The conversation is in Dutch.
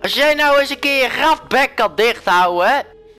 Als jij nou eens een keer je grafbek kan dichthouden,